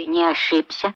Ты не ошибся.